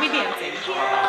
me dancing.